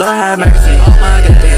Lord have mercy. Oh my god.